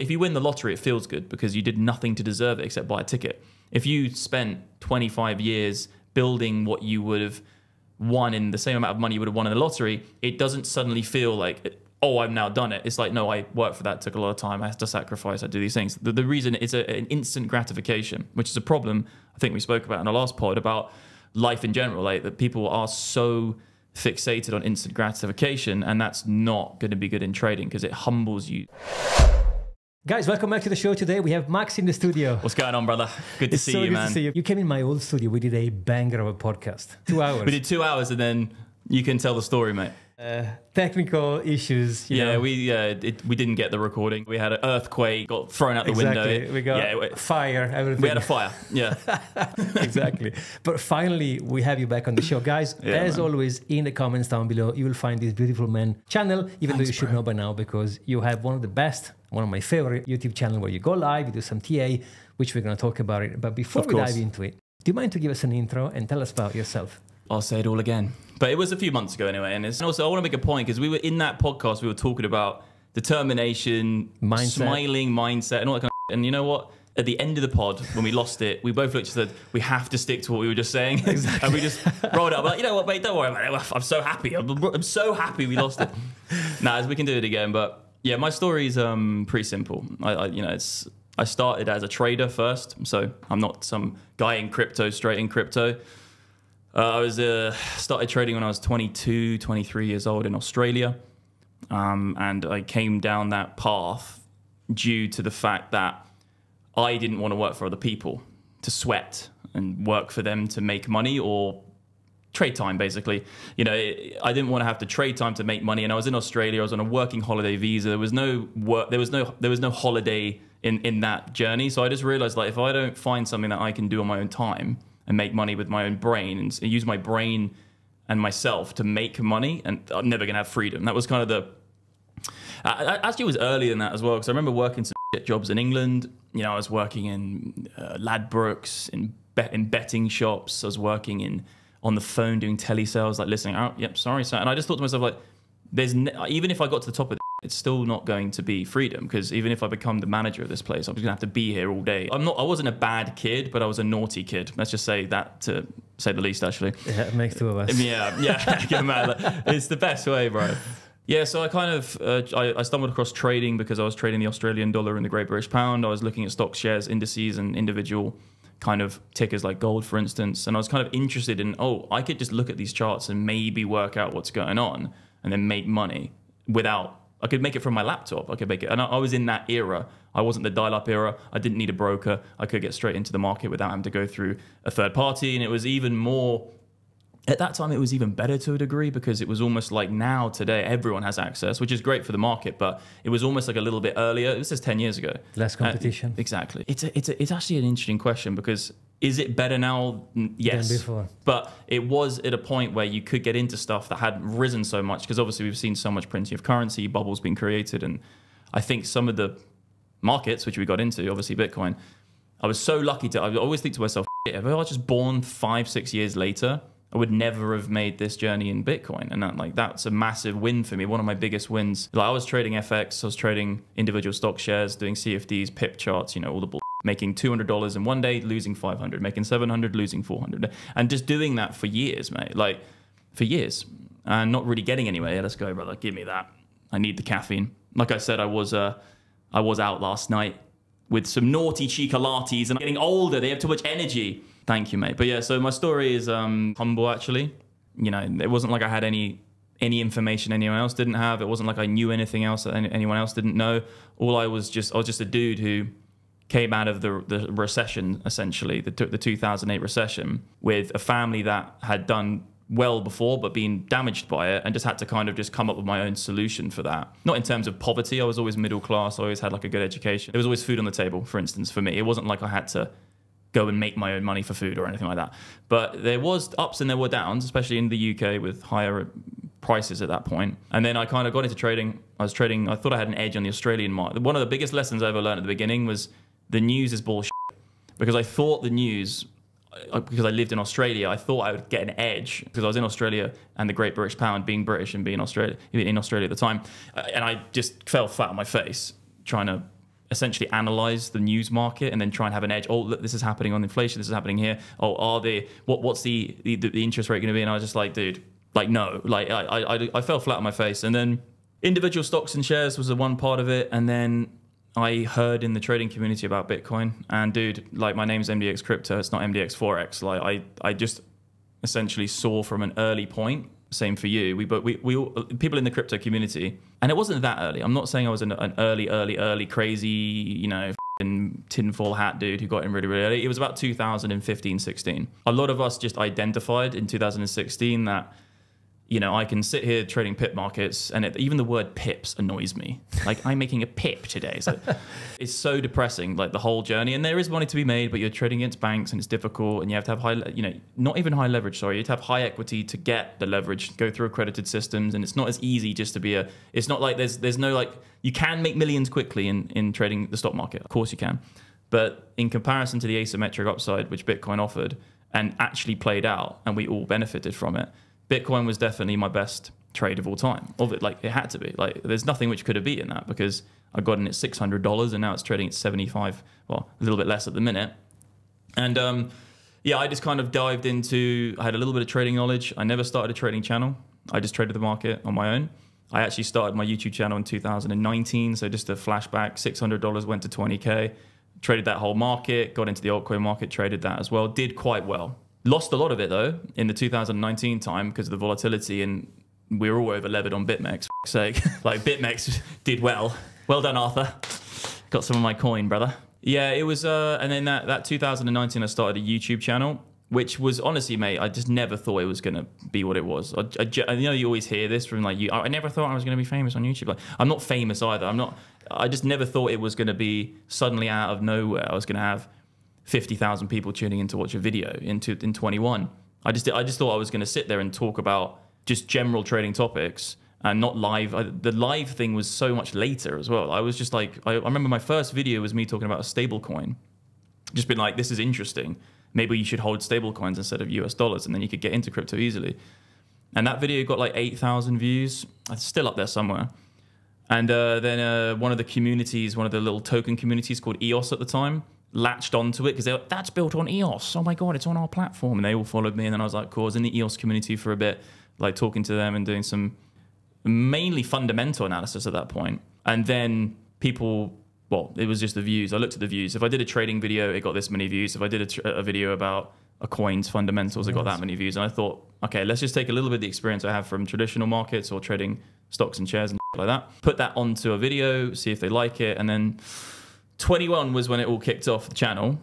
If you win the lottery, it feels good because you did nothing to deserve it except buy a ticket. If you spent 25 years building what you would have won in the same amount of money you would have won in the lottery, it doesn't suddenly feel like, oh, I've now done it. It's like, no, I worked for that, took a lot of time, I had to sacrifice, I do these things. The, the reason is a, an instant gratification, which is a problem I think we spoke about in the last pod about life in general, like that people are so fixated on instant gratification, and that's not going to be good in trading because it humbles you. Guys, welcome back to the show today. We have Max in the studio. What's going on, brother? Good to It's see so you, good man. to see you. You came in my old studio. We did a banger of a podcast. Two hours. We did two hours, and then you can tell the story, mate. Uh, technical issues. you Yeah, know. we uh, it, we didn't get the recording. We had an earthquake, got thrown out the exactly. window. We got yeah, we- fire. Everything. we had a fire. Yeah, exactly. But finally, we have you back on the show, guys. Yeah, as man. always, in the comments down below, you will find this beautiful man channel. Even though you should know by now, because you have one of the best, one of my favorite YouTube channel where you go live, you do some TA, which we're going to talk about it. But before Of we course. dive into it, do you mind to give us an intro and tell us about yourself? I'll say it all again. But it was a few months ago anyway, and, it's, and also I want to make a point because we were in that podcast. We were talking about determination, Mindset. smiling mindset, and all that kind of. And you know what? At the end of the pod, when we lost it, we both looked and said, "We have to stick to what we were just saying," and we just rolled up. Like, you know what, mate? Don't worry about it. I'm so happy. I'm, I'm so happy we lost it. nah, as we can do it again. But yeah, my story is um, pretty simple. I, I, you know, it's I started as a trader first, so I'm not some guy in crypto, straight in crypto. Uh, I was uh, started trading when I was 22, 23 years old in Australia, um, and I came down that path due to the fact that I didn't want to work for other people to sweat and work for them to make money or trade time basically. You know i didn't want to have to trade time to make money and i was in australia i was on a working holiday visa. There was no work there was no there was no holiday in in that journey. So i just realized like if i don't find something that i can do on my own time and make money with my own brain and use my brain and myself to make money and i'm never going to have freedom that was kind of the I, actually, was earlier than that as well because I remember working some jobs in England. You know, I was working in uh, Ladbrokes, in in betting shops. I was working in on the phone doing telesales, like listening. Oh, yep, sorry, sir. And I just thought to myself, like, there's even if I got to the top of it's still not going to be freedom because even if I become the manager of this place, I'm just gonna have to be here all day. I'm not. I wasn't a bad kid, but I was a naughty kid. Let's just say that to say the least. Actually. Yeah, it makes two of us. Yeah, yeah, get mad. It's the best way, bro. Yeah, so I kind of uh, I, I stumbled across trading because I was trading the Australian dollar and the Great British Pound. I was looking at stock shares, indices, and individual kind of tickers like gold, for instance. And I was kind of interested in oh, I could just look at these charts and maybe work out what's going on and then make money without. I could make it from my laptop. I could make it, and I, I was in that era. I wasn't the dial-up era. I didn't need a broker. I could get straight into the market without having to go through a third party, and it was even more at that time it was even better to a degree because it was almost like now today everyone has access which is great for the market but it was almost like a little bit earlier this is 10 years ago Less competition. Uh, exactly it's a, it's a, it's actually an interesting question because is it better now yes before. but it was at a point where you could get into stuff that hadn't risen so much because obviously we've seen so much printing of currency bubbles being created and i think some of the markets which we got into obviously bitcoin I was so lucky to. I always think to myself, if I was just born five, six years later, I would never have made this journey in Bitcoin. And that, like that's a massive win for me. One of my biggest wins. Like I was trading FX, I was trading individual stock shares, doing CFDs, pip charts, you know, all the bull. Making two hundred dollars in one day, losing five hundred. Making seven hundred, losing four hundred, and just doing that for years, mate. Like for years, and not really getting anywhere. Yeah, let's go, brother. Give me that. I need the caffeine. Like I said, I was uh, I was out last night with some naughty chicolates and I'm getting older. They have too much energy. Thank you, mate. But yeah, so my story is um, humble, actually. You know, it wasn't like I had any any information anyone else didn't have. It wasn't like I knew anything else that any- anyone else didn't know. All I was just, I was just a dude who came out of the, the recession, essentially, the, the 2008 recession, with a family that had done well before but been damaged by it and just had to kind of just come up with my own solution for that not in terms of poverty i was always middle class i always had like a good education there was always food on the table for instance for me it wasn't like i had to go and make my own money for food or anything like that. But there was ups and there were downs especially in the uk with higher prices at that point. and then i kind of got into trading. I was trading i thought i had an edge on the australian market. One of the biggest lessons i ever learned at the beginning was the news is bullshit. Because i thought the news because I lived in Australia, I thought I would get an edge. Because I was in Australia and the Great British Pound, being British and being Australia in Australia at the time, Uh, and I just fell flat on my face trying to essentially analyze the news market and then try and have an edge. Oh, look, this is happening on inflation. This is happening here. Oh, are they? What what's the the, the interest rate going to be? And I was just like, dude, like no, like I, I I fell flat on my face. And then individual stocks and shares was the one part of it, and then. I heard in the trading community about Bitcoin, and dude, like my name's MDX Crypto. It's not MDX Forex. Like I, I just essentially saw from an early point same for you. We but we we all, people in the crypto community, and it wasn't that early. I'm not saying I was an, an early, early, early crazy, you know, tinfoil hat dude who got in really, really early. It was about 2015, 16. A lot of us just identified in 2016 that you know, I can sit here trading pip markets, and it, even the word pips annoys me. Like I'm making a pip today, so it's so depressing. Like the whole journey, and there is money to be made, but you're trading against banks, and it's difficult, and you have to have high, you know, not even high leverage. Sorry, you have to have high equity to get the leverage, go through accredited systems, and it's not as easy just to be a. It's not like there's there's no like you can make millions quickly in in trading the stock market. Of course you can, but in comparison to the asymmetric upside which Bitcoin offered and actually played out, and we all benefited from it Bitcoin was definitely my best trade of all time. Of it, like it had to be. Like there's nothing which could have beaten that because I got in at six hundred dollars and now it's trading at seventy five. Well, a little bit less at the minute. And um, yeah, I just kind of dived into. I had a little bit of trading knowledge. I never started a trading channel. I just traded the market on my own. I actually started my YouTube channel in 2019. So just a flashback, $600 went to 20K. Traded that whole market, got into the altcoin market, traded that as well. Did quite well. Lost a lot of it though in the 2019 time because of the volatility, and we were all over levered on BitMEX. For sake, like BitMEX did well. Well done, Arthur. Got some of my coin, brother. Yeah, it was. Uh, and then that that 2019, I started a YouTube channel, which was honestly, mate, I just never thought it was gonna be what it was. I, I, I know you always hear this from like you. I never thought I was gonna be famous on YouTube. Like I'm not famous either. I'm not. I just never thought it was gonna be suddenly out of nowhere. I was gonna have 50,000 people tuning in to watch a video in, in 21. I just, I just thought I was going to sit there and talk about just general trading topics and not live. I, the live thing was so much later as well. I was just like, I, I remember my first video was me talking about a stable coin. Just been like, this is interesting. Maybe you should hold stable coins instead of US dollars and then you could get into crypto easily. And that video got like 8,000 views. It's still up there somewhere. And uh, then uh, one of the communities, one of the little token communities called EOS at the time, latched onto it because they're like, that's built on EOS. Oh my God, it's on our platform. And they all followed me. And then I was like, cool. I was in the EOS community for a bit, like talking to them and doing some mainly fundamental analysis at that point. And then people, well, it was just the views. I looked at the views. If I did a trading video, it got this many views. If I did a, a video about a coin's fundamentals, it got that many views. And I thought, okay, let's just take a little bit of the experience I have from traditional markets or trading stocks and shares and like that, put that onto a video, see if they like it, and then 21 was when it all kicked off the channel.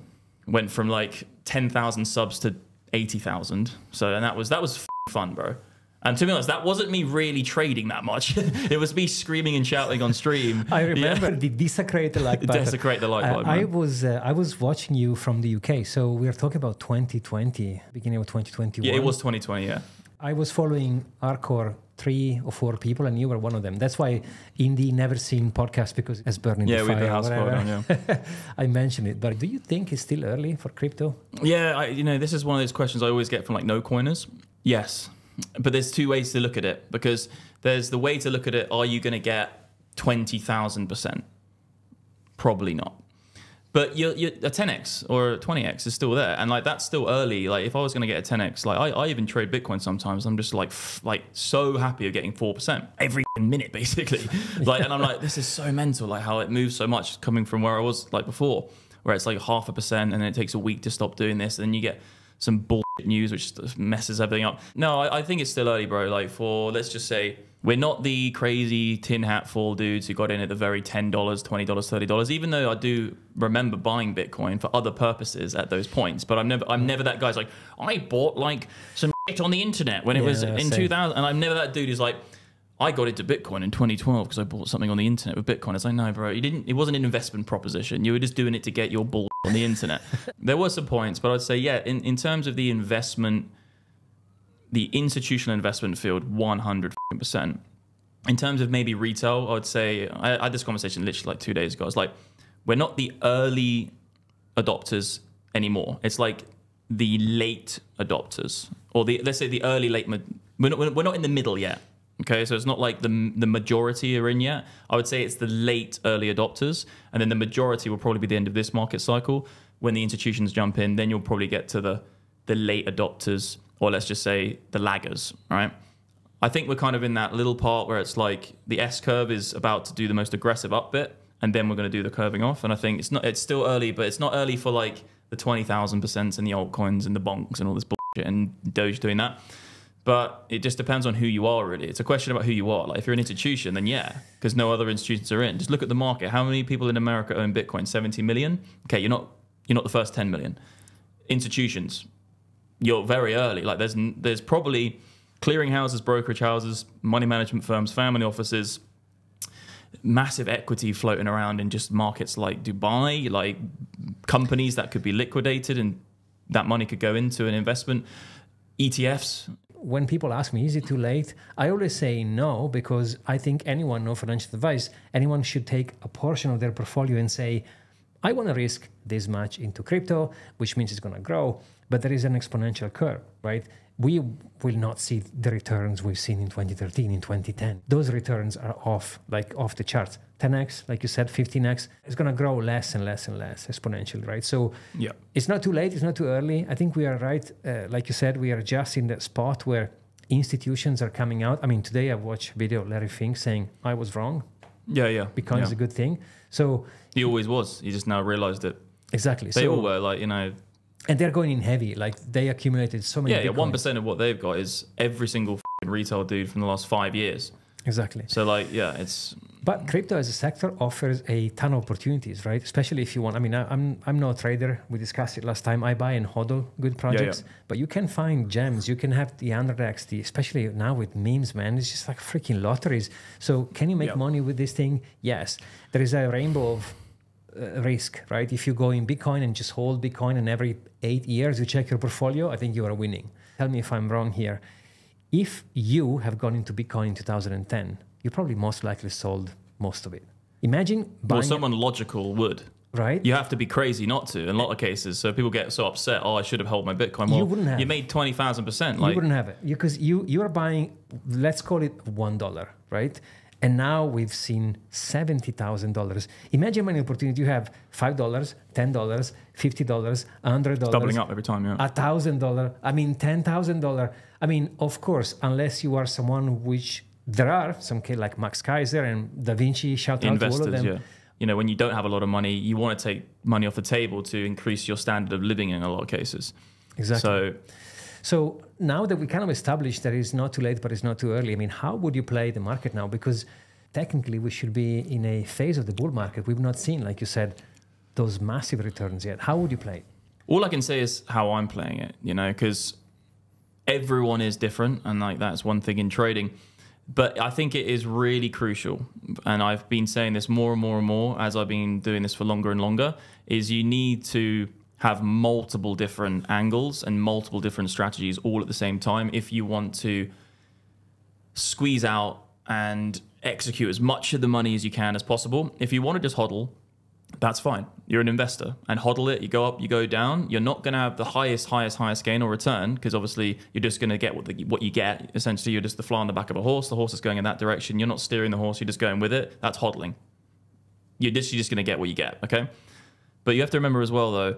Went from like 10,000 subs to 80,000. So, and that was, that was fun, bro. And to be honest, that wasn't me really trading that much. it was me screaming and shouting on stream. I remember yeah. the desecrate the like button. Desecrate the like uh, button. I was uh, I was watching you from the UK, so we are talking about 2020, beginning of 2021. Yeah, it was 2020. Yeah. I was following Arcor three or four people, and you were one of them. That's why in the Never Seen podcast, because it's burning yeah, the fire. Yeah, house on, yeah. I mentioned it, but do you think it's still early for crypto? Yeah, I, you know, this is one of those questions I always get from like no coiners. Yes, but there's two ways to look at it because there's the way to look at it. Are you going to get twenty thousand percent? Probably not. But you're, you're, a 10x or a 20x is still there, and like that's still early. Like if I was going to get a 10x, like I, I even trade Bitcoin sometimes. I'm just like like so happy of getting four percent every minute, basically. like, and I'm like, this is so mental. Like how it moves so much coming from where I was like before, where it's like half a percent, and then it takes a week to stop doing this, and then you get some bullshit news which messes everything up. No, I, I think it's still early, bro. Like for let's just say we're not the crazy tin hat full dudes who got in at the very $10, $20, $30, even though I do remember buying Bitcoin for other purposes at those points. But I'm never I'm never that guy's like, I bought like some shit on the internet when it yeah, was in same. 2000. And I'm never that dude who's like, I got into Bitcoin in 2012 because I bought something on the internet with Bitcoin. It's like, no, bro, you didn't. It wasn't an investment proposition. You were just doing it to get your bull on the internet. there were some points, but I'd say, yeah, in, in terms of the investment the institutional investment field 100%. In terms of maybe retail, I would say I, had this conversation literally like two days ago. I was like, we're not the early adopters anymore. It's like the late adopters, or the let's say the early late. We're not, we're not in the middle yet. Okay, so it's not like the the majority are in yet. I would say it's the late early adopters, and then the majority will probably be the end of this market cycle. When the institutions jump in, then you'll probably get to the the late adopters, or let's just say the laggers, right? I think we're kind of in that little part where it's like the S curve is about to do the most aggressive up bit, and then we're going to do the curving off. And I think it's not it's still early, but it's not early for like the twenty thousand percent and the altcoins and the bonks and all this bullshit and Doge doing that. But it just depends on who you are, really. It's a question about who you are. Like if you're an institution, then yeah, because no other institutions are in. Just look at the market. How many people in America own Bitcoin? 70 million. Okay, you're not you're not the first 10 million. Institutions, you're very early. Like there's there's probably clearing houses, brokerage houses, money management firms, family offices, massive equity floating around in just markets like Dubai, like companies that could be liquidated and that money could go into an investment. ETFs, when people ask me, is it too late? I always say no, because I think anyone, no financial advice, anyone should take a portion of their portfolio and say, I want to risk this much into crypto, which means it's going to grow, but there is an exponential curve, right? We will not see the returns we've seen in 2013, in 2010. Those returns are off, like off the charts. 10x, like you said, 15x, it's going to grow less and less and less exponentially, right? So yeah. it's not too late, it's not too early. I think we are right. Uh, like you said, we are just in that spot where institutions are coming out. I mean, today I watched video Larry Fink saying, I was wrong. Yeah, yeah. Becomes yeah. a good thing. So he always was. He just now realized it. Exactly. They so, all were like, you know, and they're going in heavy. Like they accumulated so many. Yeah, yeah. One percent of what they've got is every single retail dude from the last five years. Exactly. So like, yeah, it's. But crypto as a sector offers a ton of opportunities, right? Especially if you want. I mean, I'm I'm no trader. We discussed it last time. I buy and hodl good projects, yeah, yeah. but you can find gems. You can have the underdex, the especially now with memes, man. It's just like freaking lotteries. So can you make money with this thing? Yes. There is a rainbow of Uh, risk, right? If you go in Bitcoin and just hold Bitcoin and every eight years you check your portfolio, I think you are winning. Tell me if I'm wrong here. If you have gone into Bitcoin in 2010, you probably most likely sold most of it. Imagine buying. Well, someone logical would. Right. You have to be crazy not to in a lot of cases. So people get so upset. Oh, I should have held my Bitcoin. Well, you wouldn't have. You made twenty thousand percent. Like you wouldn't have it because you you are buying. Let's call it one dollar, right? And now we've seen $70,000. Imagine many opportunities. You have $5, $10, $50, $100. Doubling up every time, yeah. $1,000. I mean, $10,000. I mean, of course, unless you are someone which there are some kid like Max Keiser and Da Vinci, shout Investors, out to all of them. Yeah. You know, when you don't have a lot of money, you want to take money off the table to increase your standard of living in a lot of cases. Exactly. So so now that we kind of established that it's not too late, but it's not too early, I mean, how would you play the market now? Because technically we should be in a phase of the bull market. We've not seen, like you said, those massive returns yet. How would you play? All I can say is how I'm playing it, you know, because everyone is different. And like that's one thing in trading. But I think it is really crucial. And I've been saying this more and more and more as I've been doing this for longer and longer is you need to have multiple different angles and multiple different strategies all at the same time if you want to squeeze out and execute as much of the money as you can as possible. If you want to just hodl, that's fine. You're an investor and hodl it. You go up, you go down. You're not going to have the highest, highest, highest gain or return because obviously you're just going to get what, the, what you get. Essentially, you're just the fly on the back of a horse. The horse is going in that direction. You're not steering the horse. You're just going with it. That's hodling. You're just, you're just going to get what you get. Okay. But you have to remember as well, though,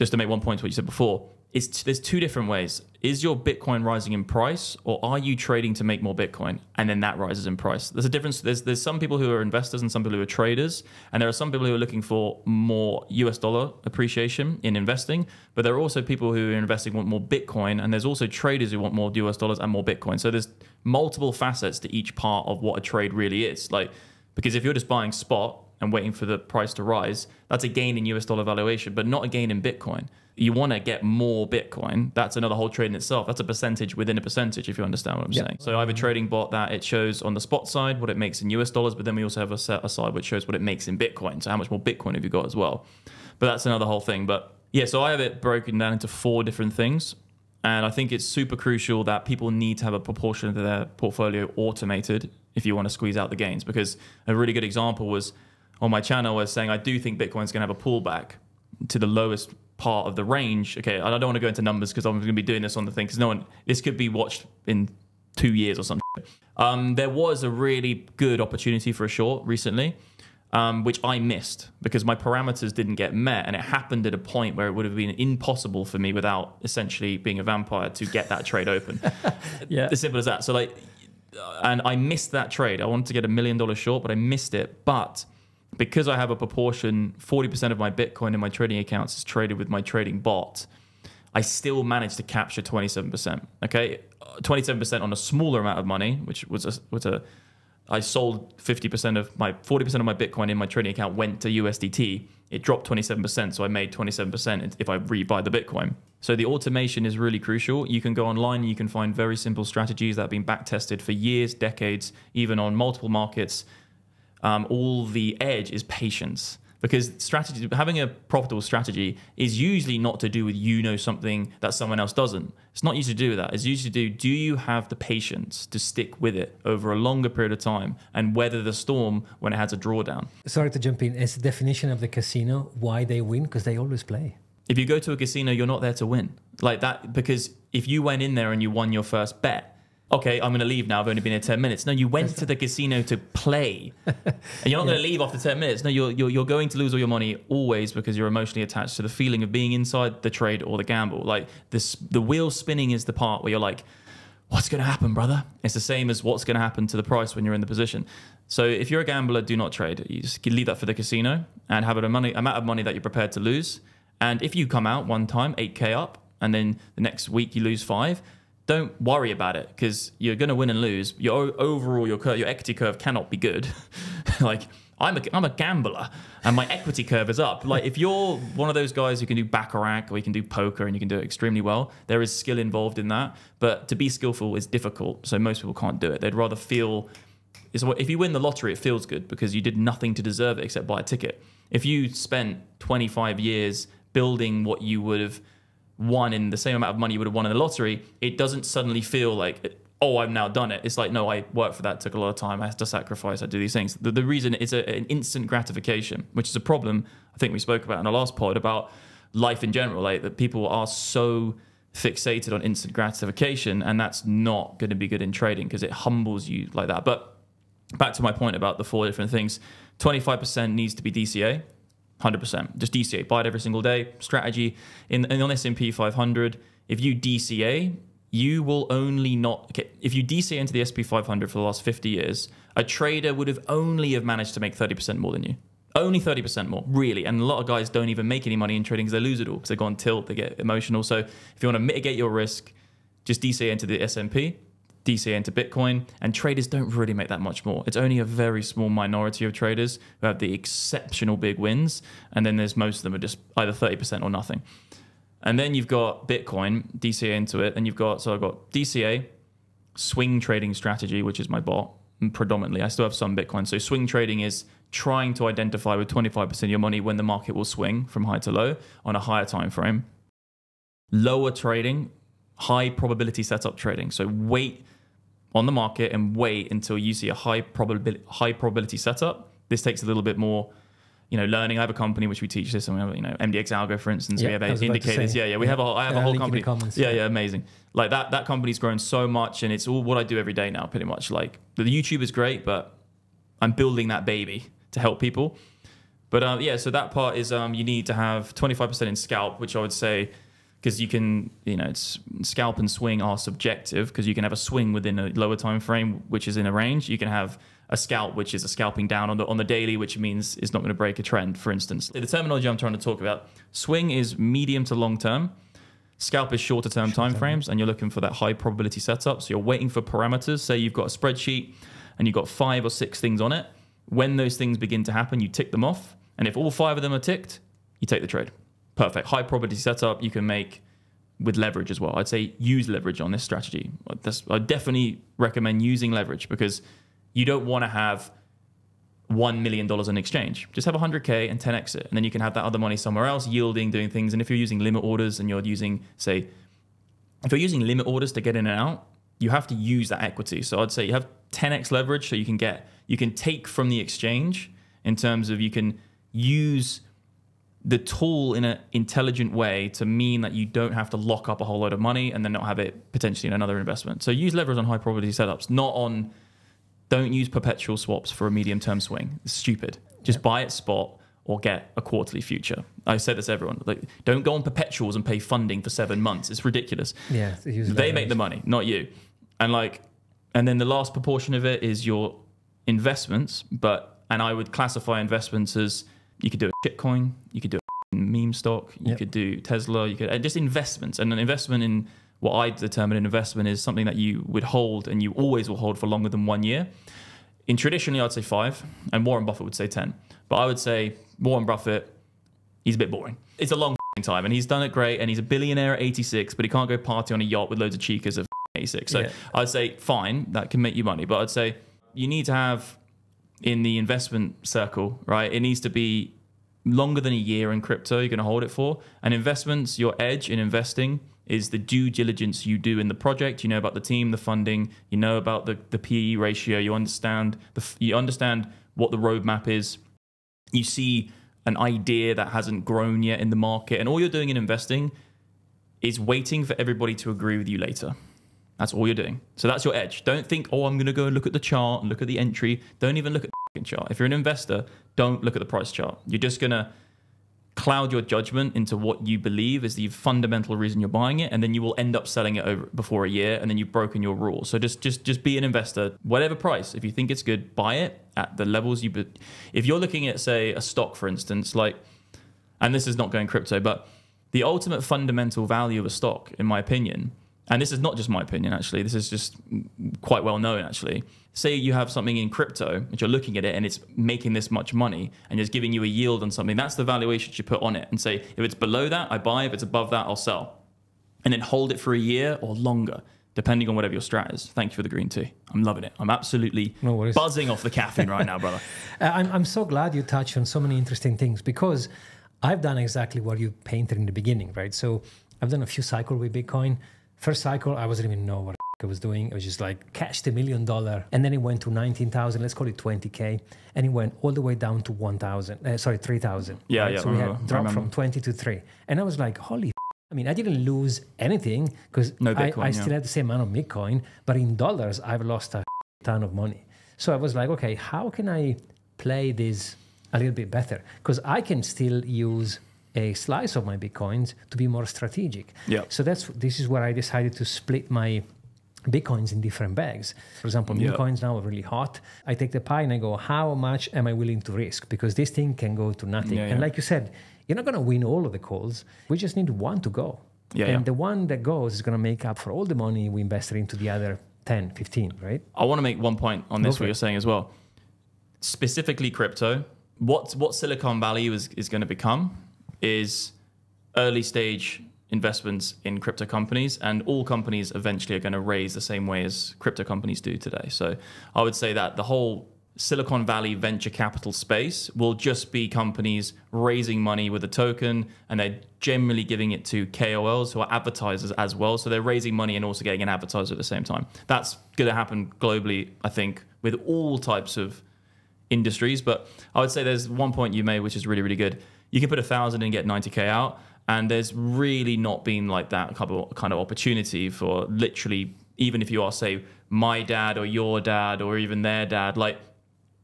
just to make one point to what you said before, is there's two different ways. Is your Bitcoin rising in price, or are you trading to make more Bitcoin, and then that rises in price? There's a difference. There's there's some people who are investors and some people who are traders, and there are some people who are looking for more US dollar appreciation in investing, but there are also people who are investing want more Bitcoin, and there's also traders who want more US dollars and more Bitcoin. So there's multiple facets to each part of what a trade really is. Like because if you're just buying spot and waiting for the price to rise, that's a gain in US dollar valuation, but not a gain in Bitcoin. You want to get more Bitcoin. That's another whole trade in itself. That's a percentage within a percentage, if you understand what I'm saying. So I have a trading bot that it shows on the spot side what it makes in US dollars, but then we also have a set aside which shows what it makes in Bitcoin. So how much more Bitcoin have you got as well? But that's another whole thing. But yeah, so I have it broken down into four different things. And I think it's super crucial that people need to have a proportion of their portfolio automated if you want to squeeze out the gains. Because a really good example was on my channel was saying I do think Bitcoin's going to have a pullback to the lowest part of the range. Okay, I don't want to go into numbers because I'm going to be doing this on the thing because no one this could be watched in two years or something. Um, there was a really good opportunity for a short recently, um, which I missed because my parameters didn't get met, and it happened at a point where it would have been impossible for me without essentially being a vampire to get that trade open. Yeah. as simple as that. So like, and I missed that trade. I wanted to get a million dollar short, but I missed it. But because I have a proportion, forty percent of my Bitcoin in my trading accounts is traded with my trading bot. I still managed to capture 27%. Okay, 27% on a smaller amount of money, which was a, was a I sold 50% of my 40% of my Bitcoin in my trading account went to USDT. It dropped 27%, so I made 27% if I rebuy the Bitcoin. So the automation is really crucial. You can go online, you can find very simple strategies that have been back tested for years, decades, even on multiple markets. Um, all the edge is patience. Because strategy having a profitable strategy is usually not to do with you know something that someone else doesn't. It's not usually to do with that. It's usually to do do you have the patience to stick with it over a longer period of time and weather the storm when it has a drawdown? Sorry to jump in. It's the definition of the casino why they win because they always play. if you go to a casino you're not there to win. Like that because if you went in there and you won your first bet okay i'm going to leave now i've only been here 10 minutes. No you went to the casino to play. And you're not going to leave after 10 minutes. No you're, you're, you're going to lose all your money always because you're emotionally attached to the feeling of being inside the trade or the gamble. Like this the wheel spinning is the part where you're like what's going to happen brother? It's the same as what's going to happen to the price when you're in the position. So if you're a gambler do not trade. You just leave that for the casino and have a money amount of money that you're prepared to lose. And if you come out one time 8k up and then the next week you lose five don't worry about it because you're going to win and lose. Your overall, your your equity curve cannot be good. like I'm a, I'm a gambler and my equity curve is up. Like if you're one of those guys who can do baccarat or you can do poker and you can do it extremely well, there is skill involved in that. But to be skillful is difficult, so most people can't do it. They'd rather feel. Is what if you win the lottery, it feels good because you did nothing to deserve it except buy a ticket. If you spent 25 years building what you would have won in the same amount of money you would have won in the lottery, it doesn't suddenly feel like, oh, I've now done it. It's like, no, I worked for that, took a lot of time, I had to sacrifice, I do these things. The, the reason is a, an instant gratification, which is a problem I think we spoke about in the last pod about life in general, like that people are so fixated on instant gratification, and that's not going to be good in trading because it humbles you like that. But back to my point about the four different things 25% needs to be DCA. 100%. Just DCA. Buy it every single day. Strategy in, in on S&P 500. If you DCA, you will only not. Okay, if you DCA into the SP 500 for the last 50 years, a trader would have only have managed to make 30% more than you. Only 30% more, really. And a lot of guys don't even make any money in trading because they lose it all because they go on tilt, they get emotional. So if you want to mitigate your risk, just DCA into the S&P, DCA into Bitcoin, and traders don't really make that much more. It's only a very small minority of traders who have the exceptional big wins, and then there's most of them are just either 30% or nothing. And then you've got Bitcoin, DCA into it, and you've got so I've got DCA, swing trading strategy, which is my bot predominantly. I still have some Bitcoin. So swing trading is trying to identify with 25% of your money when the market will swing from high to low on a higher time frame. Lower trading, high probability setup trading. So wait on the market and wait until you see a high probability high probability setup. This takes a little bit more, you know, learning. I have a company which we teach this, and we have, you know, MDX Algo, for instance. Yeah, we have I was about to indicators. Yeah, yeah. We Yeah. have a, I have a whole link in the company. comments, yeah, yeah. yeah, amazing. Like that that company's grown so much, and it's all what I do every day now, pretty much. Like the YouTube is great, but I'm building that baby to help people. But uh, yeah, so that part is um, you need to have 25% in scalp, which I would say because you can, you know, it's scalp and swing are subjective because you can have a swing within a lower time frame, which is in a range. You can have a scalp, which is a scalping down on the on the daily, which means it's not going to break a trend. For instance, the terminology I'm trying to talk about: swing is medium to long term. Scalp is shorter term time frames, and you're looking for that high probability setup. So you're waiting for parameters. Say you've got a spreadsheet and you've got five or six things on it. When those things begin to happen, you tick them off. And if all five of them are ticked, you take the trade. Perfect. High probability setup you can make with leverage as well. I'd say use leverage on this strategy. I definitely recommend using leverage because you don't want to have $1 million in exchange. Just have 100K and 10x it. And then you can have that other money somewhere else, yielding, doing things. And if you're using limit orders and you're using, say, if you're using limit orders to get in and out, you have to use that equity. So I'd say you have 10x leverage, so you can get, you can take from the exchange in terms of you can use the tool in an intelligent way to mean that you don't have to lock up a whole load of money and then not have it potentially in another investment. So use leverage on high probability setups, not on don't use perpetual swaps for a medium term swing. It's stupid. Just buy it spot or get a quarterly future. I said this to everyone. Like, don't go on perpetuals and pay funding for seven months. It's ridiculous. Yeah, they They leverage. make the money, not you. And like, and then the last proportion of it is your investments. But and I would classify investments as you could do a shitcoin, you could do a meme stock, you Yep. could do Tesla, you could uh, just investments. And an investment in what I determine an investment is something that you would hold and you always will hold for longer than one year. In traditionally, I'd say five, and Warren Buffett would say ten. But I would say Warren Buffett, he's a bit boring. It's a long time, and he's done it great, and he's a billionaire at 86, but he can't go party on a yacht with loads of chicas at 86. So Yeah. I'd say fine, that can make you money, but I'd say you need to have in the investment circle, right? It needs to be longer than a year in crypto you're going to hold it for. And investments, your edge in investing is the due diligence you do in the project. You know about the team, the funding, you know about the, the PE ratio, you understand the you understand what the roadmap is. You see an idea that hasn't grown yet in the market and all you're doing in investing is waiting for everybody to agree with you later. That's all you're doing. So that's your edge. Don't think, oh, I'm going to go look at the chart and look at the entry. Don't even look at the chart. If you're an investor, don't look at the price chart. You're just going to cloud your judgment into what you believe is the fundamental reason you're buying it, and then you will end up selling it over before a year, and then you've broken your rule. So just just just be an investor, whatever price. If you think it's good, buy it at the levels you. be- If you're looking at say a stock, for instance, like, and this is not going crypto, but the ultimate fundamental value of a stock, in my opinion, and this is not just my opinion actually, this is just quite well known actually. Say you have something in crypto, which you're looking at it and it's making this much money and it's giving you a yield on something, that's the valuation you put on it. And say, if it's below that, I buy, if it's above that, I'll sell. And then hold it for a year or longer, depending on whatever your strat is. Thank you for the green tea. I'm loving it. I'm absolutely No buzzing off the caffeine right now, brother. Uh, I'm, I'm so glad you touched on so many interesting things because I've done exactly what you painted in the beginning, right? So I've done a few cycles with Bitcoin. First cycle, I wasn't even know what I was doing. It was just like cashed a million dollar, and then it went to nineteen thousand. Let's call it twenty k, and it went all the way down to one thousand. Uh, sorry, three thousand. Yeah, yeah, So we had dropped from twenty to three, and I was like, holy. I mean, I didn't lose anything because No I, I yeah. still had the same amount of Bitcoin, but in dollars, I've lost a ton of money. So I was like, okay, how can I play this a little bit better? Because I can still use a slice of my Bitcoins to be more strategic. Yeah. So that's this is where I decided to split my Bitcoins in different bags. For example, meme Yeah. coins now are really hot. I take the pie and I go, how much am I willing to risk? Because this thing can go to nothing. Yeah, And yeah. like you said, you're not going to win all of the calls. We just need one to go. Yeah, and the one that goes is going to make up for all the money we invested into the other 10, 15, right? I want to make one point on this, what you're saying as well. Specifically, crypto. What what Silicon Valley is is going to become is early stage investments in crypto companies, and all companies eventually are going to raise the same way as crypto companies do today. So I would say that the whole Silicon Valley venture capital space will just be companies raising money with a token, and they're generally giving it to KOLs who are advertisers as well. So they're raising money and also getting an advertiser at the same time. That's going to happen globally, I think, with all types of industries. But I would say there's one point you made which is really, really good. You can put a thousand and get 90k out, and there's really not been like that kind of opportunity for literally, even if you are say my dad or your dad or even their dad, like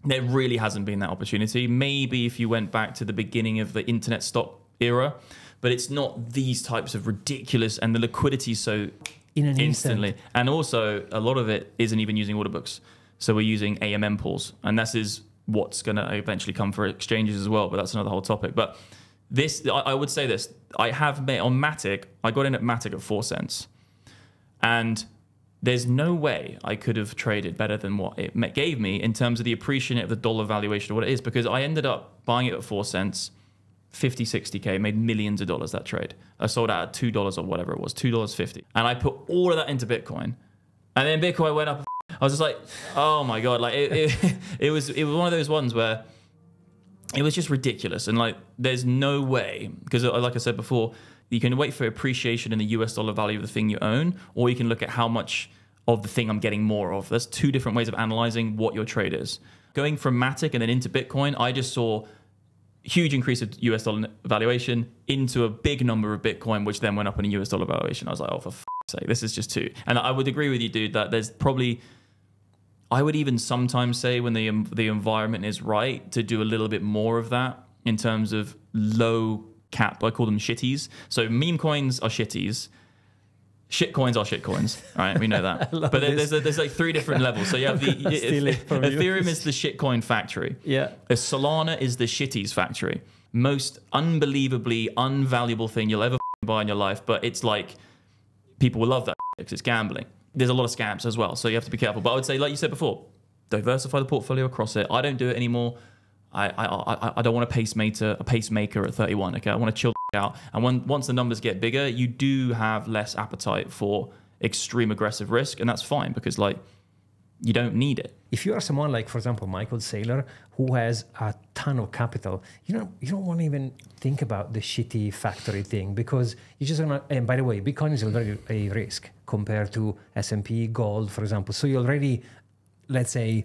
there really hasn't been that opportunity. Maybe if you went back to the beginning of the internet stock era, but it's not these types of ridiculous and the liquidity so In an instantly. instant. And also, a lot of it isn't even using order books. So we're using AMM pools, and this is what's going to eventually come for exchanges as well. But that's another whole topic. But this, I, I would say this: I have made on Matic. I got in at Matic at four cents, and there's no way I could have traded better than what it gave me in terms of the appreciation of the dollar valuation of what it is, because I ended up buying it at four cents. 50, 60K, made millions of dollars that trade. I sold out at $2 or whatever it was, $2.50. And I put all of that into Bitcoin. And then Bitcoin went up. I was just like, oh my God. Like it, it, it was it was one of those ones where it was just ridiculous. And like there's no way, because uh, like I said before, you can wait for appreciation in the US dollar value of the thing you own, or you can look at how much of the thing I'm getting more of. There's two different ways of analyzing what your trade is. Going from Matic and then into Bitcoin, I just saw huge increase of US dollar valuation into a big number of Bitcoin, which then went up in a US dollar valuation. I was like, oh, for f- sake, this is just too. And I would agree with you, dude, that there's probably I would even sometimes say when the the environment is right to do a little bit more of that in terms of low cap. I call them shitties. So meme coins are shitties. Shit coins are shit coins, right? We know that. but there, there's a, there's like three different levels. So you have the it from you. Ethereum is the shitcoin factory. Yeah. A Solana is the shitties factory. Most unbelievably unvaluable thing you'll ever buy in your life, but it's like people will love that because it's gambling. There's a lot of scams as well, so you have to be careful. But I would say, like you said before, diversify the portfolio across it. I don't do it anymore. I I, I, I don't want a pacemaker a pacemaker at 31. Okay, I want to chill out. And when once the numbers get bigger, you do have less appetite for extreme aggressive risk, and that's fine because like you don't need it. if you are someone like, for example, Michael Saylor, who has a ton of capital, you don't you don't want to even think about the shitty factory thing because you just gonna. And by the way, Bitcoin is already a risk compared to S and P, gold, for example. So you already, let's say,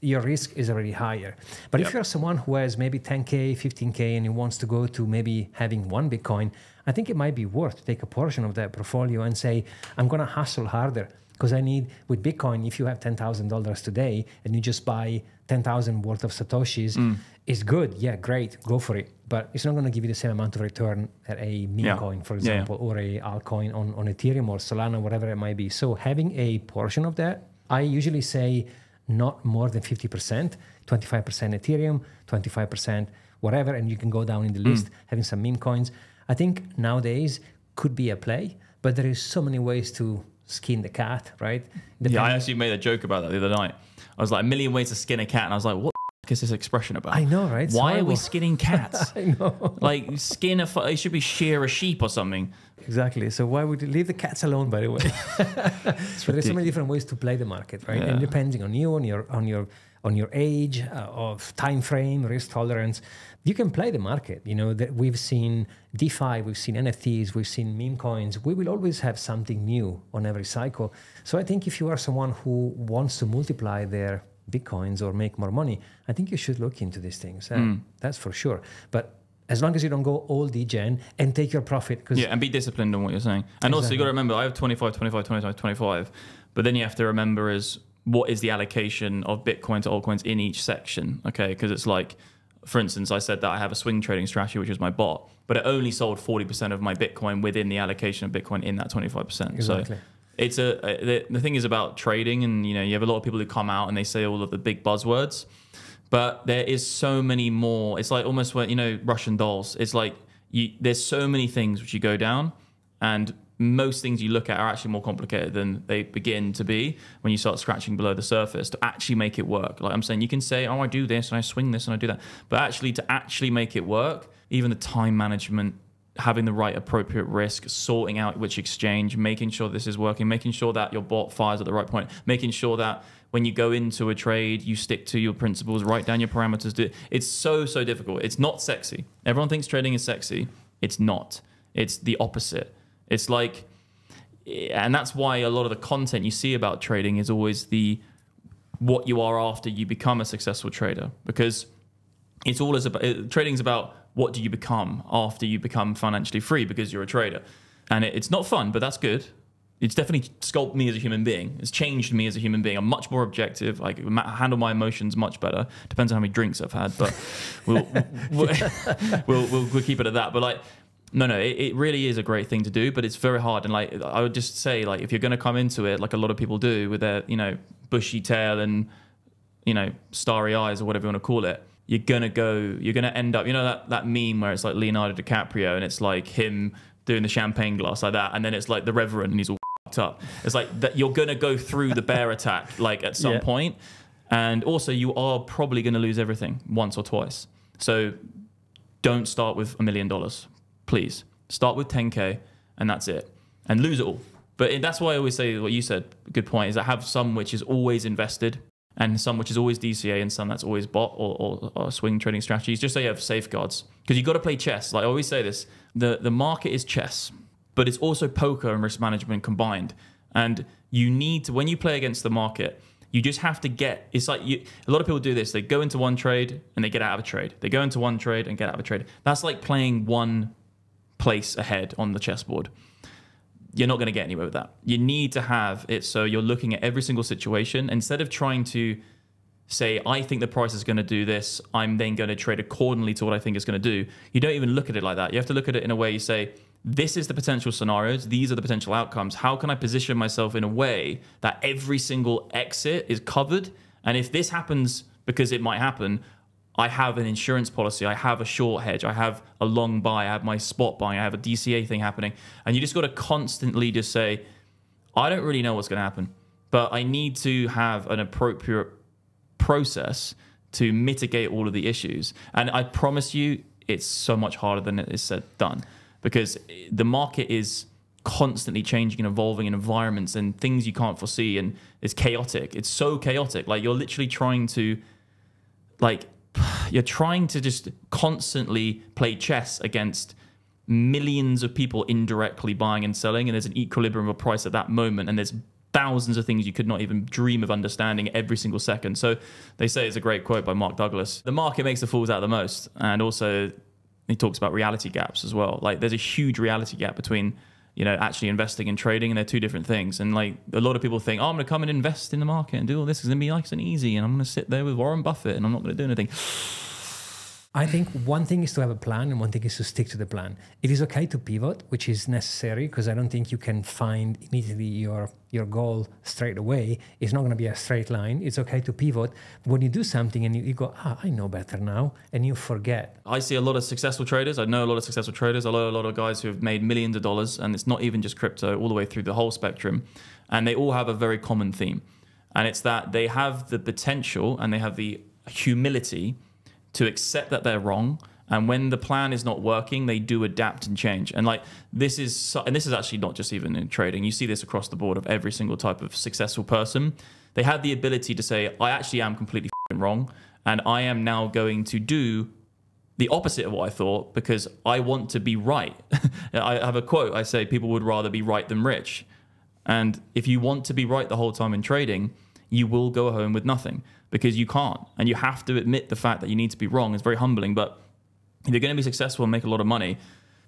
your risk is already higher. But if you're someone who has maybe 10k, 15k, and he wants to go to maybe having one Bitcoin, I think it might be worth to take a portion of that portfolio and say, I'm gonna hustle harder because I need with Bitcoin. If you have ten thousand dollars today and you just buy ten thousand worth of satoshis, Mm. it's good. Yeah, great, go for it. But it's not going to give you the same amount of return that a meme Yeah. coin, for Yeah, yeah. example, or a altcoin on, on Ethereum or Solana, whatever it might be. So having a portion of that, I usually say not more than 50%, 25% Ethereum, 25% whatever, and you can go down in the Mm. list, having some meme coins. I think nowadays could be a play, but there is so many ways to skin the cat, right? Yeah, I actually made a joke about that the other night. I was like, a million ways to skin a cat, and I was like, what the f- is this expression about? I know, right? It's Why are we skinning cats? I know. like skin a, it should be shear a sheep or something. Exactly. So why would you leave the cats alone? By the way, but there's so many different ways to play the market, right? And depending on you, on your on your on your age, uh, of time frame, risk tolerance, you can play the market. You know that we've seen DeFi, we've seen NFTs, we've seen meme coins. We will always have something new on every cycle. So I think if you are someone who wants to multiply their bitcoins or make more money, I think you should look into these things. Uh, Hmm. That's for sure. But as long as you don't go all degen and take your profit, because Yeah, and be disciplined on what you're saying. And also, you got to remember, I have 25, 25, 25, 25. But then you have to remember is what is the allocation of Bitcoin to altcoins in each section? Okay, because it's like, for instance, I said that I have a swing trading strategy, which is my bot, but it only sold 40% of my Bitcoin within the allocation of Bitcoin in that 25%. Exactly. So it's a, a the, the thing is about trading, and you know, you have a lot of people who come out and they say all of the big buzzwords, but there is so many more. It's like almost when you know Russian dolls. It's like you, there's so many things which you go down, and most things you look at are actually more complicated than they begin to be when you start scratching below the surface to actually make it work. Like I'm saying, you can say, "Oh, I do this and I swing this and I do that," but actually to actually make it work, even the time management having the right appropriate risk, sorting out which exchange, making sure this is working, making sure that your bot fires at the right point, making sure that when you go into a trade, you stick to your principles, write down your parameters. Do It's so so difficult. It's not sexy. Everyone thinks trading is sexy. It's not. It's the opposite. It's like, and that's why a lot of the content you see about trading is always the what you are after you become a successful trader. Because it's all as about uh, trading's about what do you become after you become financially free because you're a trader. And it, it's not fun but that's good. It's definitely sculpted me as a human being. It's changed me as a human being. I'm much more objective. I handle my emotions much better. Depends on how many drinks i've had but we'll, we'll, we'll, we'll keep it at that. But like no no it, it really is a great thing to do but it's very hard and like i would just say like if you're going to come into it like a lot of people do with their you know bushy tail and you know, starry eyes or whatever you want to call it, you're gonna go, you're gonna end up, you know, that that meme where it's like Leonardo DiCaprio and it's like him doing the champagne glass like that, and then it's like the Revenant and he's all up. It's like that you're gonna go through the bear attack like at some Yeah. point, and also you are probably gonna lose everything once or twice. So don't start with a million dollars, please. Start with 10k, and that's it, and lose it all. But that's why I always say what you said. Good point is I have some which is always invested, and some which is always DCA, and some that's always bot or, or, or swing trading strategies. Just so you have safeguards, because you've got to play chess. Like I always say this: the the market is chess, but it's also poker and risk management combined. And you need to when you play against the market. You just have to get. It's like you, a lot of people do this. They go into one trade and they get out of a trade. They go into one trade and get out of a trade. That's like playing one place ahead on the chessboard. you're not going to get anywhere with that. You need to have it so you're looking at every single situation instead of trying to say, I think the price is going to do this, I'm then going to trade accordingly to what I think it's going to do. You don't even look at it like that. You have to look at it in a way you say, this is the potential scenarios, these are the potential outcomes. How can I position myself in a way that every single exit is covered? And if this happens because it might happen, I have an insurance policy, I have a short hedge, I have a long buy, I have my spot buying, I have a DCA thing happening. And you just got to constantly just say, I don't really know what's going to happen, but I need to have an appropriate process to mitigate all of the issues. And I promise you, it's so much harder than it is said done because the market is constantly changing and evolving in environments and things you can't foresee and it's chaotic. It's so chaotic. Like you're literally trying to like you're trying to just constantly play chess against millions of people indirectly buying and selling and there's an equilibrium of price at that moment and there's thousands of things you could not even dream of understanding every single second. So they say it's a great quote by mark douglas. The market makes the fools out the most and also he talks about reality gaps as well. Like there's a huge reality gap between you know, actually investing and trading, and they're two different things. And like a lot of people think, oh, I'm going to come and invest in the market and do all this. It's going to be nice and easy, and I'm going to sit there with Warren Buffett, and I'm not going to do anything. I think one thing is to have a plan and one thing is to stick to the plan. It is okay to pivot, which is necessary because I don't think you can find immediately your your goal straight away. It's not going to be a straight line. It's okay to pivot. When you do something and you, you go, ah, I know better now, and you forget. I see a lot of successful traders. I know a lot of successful traders. I know a lot of guys who have made millions of dollars, and it's not even just crypto, all the way through the whole spectrum. And they all have a very common theme. And it's that they have the potential and they have the humility to accept that they're wrong. And when the plan is not working they do adapt and change. And like this is and this is actually not just even in trading. You see this across the board of every single type of successful person. They have the ability to say i actually am completely wrong and i am now going to do the opposite of what i thought because i want to be right. I have a quote. I say people would rather be right than rich. And if you want to be right the whole time in trading you will go home with nothing because you can't. And you have to admit the fact that you need to be wrong. It's very humbling. But if you're going to be successful and make a lot of money,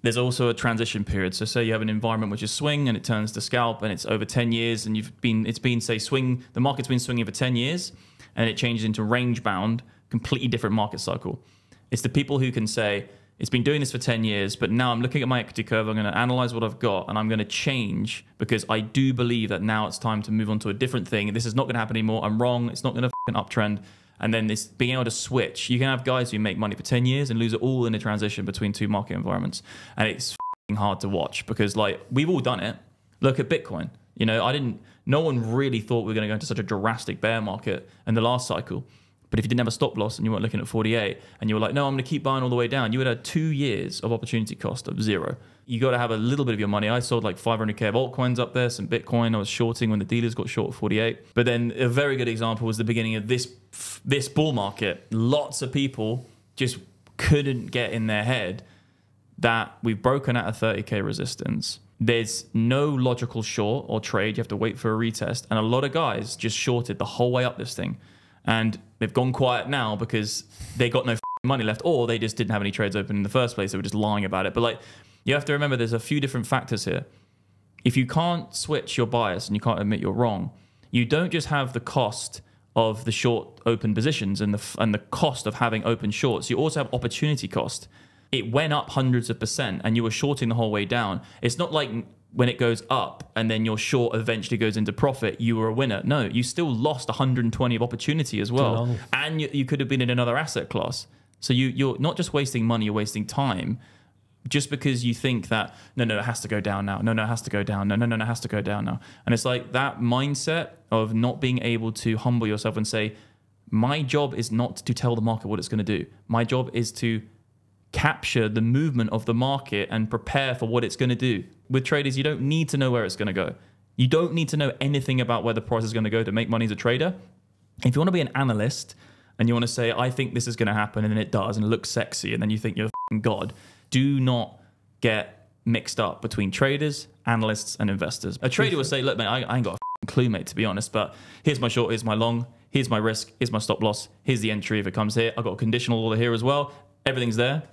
there's also a transition period. So say you have an environment which is swing and it turns to scalp and it's over 10 years and you've been it's been say swing the market's been swinging for 10 years and it changes into range bound, completely different market cycle. It's the people who can say it's been doing this for 10 years, but now I'm looking at my equity curve. I'm going to analyze what I've got and I'm going to change because I do believe that now it's time to move on to a different thing. This is not going to happen anymore. I'm wrong. It's not going to uptrend. And then this being able to switch. You can have guys who make money for 10 years and lose it all in a transition between two market environments. And it's hard to watch because, like, we've all done it. Look at Bitcoin. You know, I didn't, no one really thought we were going to go into such a drastic bear market in the last cycle. But if you didn't have a stop loss and you weren't looking at 48 and you were like, no, I'm going to keep buying all the way down, you would have two years of opportunity cost of zero. You got to have a little bit of your money. I sold like 500k of altcoins up there, some Bitcoin. I was shorting when the dealers got short at 48. But then a very good example was the beginning of this this bull market. Lots of people just couldn't get in their head that we've broken out a 30k resistance. There's no logical short or trade. You have to wait for a retest. And a lot of guys just shorted the whole way up this thing and they've gone quiet now because they got no money left, or they just didn't have any trades open in the first place. They were just lying about it. But like, you have to remember, there's a few different factors here. If you can't switch your bias and you can't admit you're wrong, you don't just have the cost of the short open positions and the and the cost of having open shorts. You also have opportunity cost. It went up hundreds of percent, and you were shorting the whole way down. It's not like when it goes up and then your short eventually goes into profit, you were a winner. No, you still lost 120 of opportunity as well. And you, you, could have been in another asset class. So you, you're not just wasting money, you're wasting time just because you think that, no, no, it has to go down now. No, no, it has to go down. No, no, no, it has to go down now. And it's like that mindset of not being able to humble yourself and say, my job is not to tell the market what it's going to do. My job is to capture the movement of the market and prepare for what it's going to do. With traders, you don't need to know where it's going to go. You don't need to know anything about where the price is going to go to make money as a trader. If you want to be an analyst and you want to say, I think this is going to happen, and then it does, and it looks sexy, and then you think you're God, do not get mixed up between traders, analysts, and investors. A trader will say, Look, man, I, I ain't got a clue, mate, to be honest, but here's my short, here's my long, here's my risk, here's my stop loss, here's the entry if it comes here. I've got a conditional order here as well. Everything's there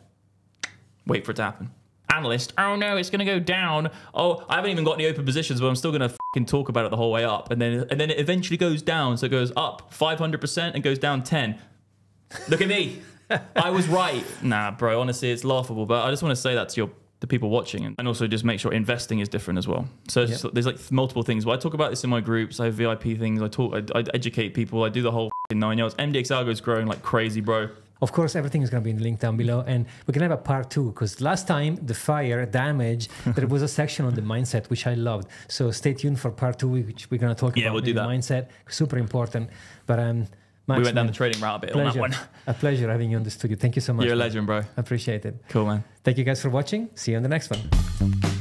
wait for it to happen. analyst. Oh no, it's going to go down. Oh, I haven't even got any open positions, but I'm still going to fucking talk about it the whole way up, and then and then it eventually goes down. So it goes up 500 percent and goes down 10. Look at me. I was right. Nah, bro. Honestly, it's laughable. But I just want to say that to your the people watching, and, also just make sure investing is different as well. So Yep. there's like multiple things. Well, I talk about this in my groups. I have VIP things. I talk. I, I educate people. I do the whole nine yards. MDX Algo is growing like crazy, bro. Of course, everything is going to be in the link down below, and we're going to have a part two because last time the fire damage, there was a section on the mindset which I loved. So stay tuned for part two, which we're going to talk Yeah, about we'll do that. mindset. Super important. But um, Max, we went down man, the trading route a bit on that pleasure, one. a pleasure having you on the studio. Thank you so much. You're a man. legend, bro. Appreciate it. Cool, man. Thank you guys for watching. See you on the next one.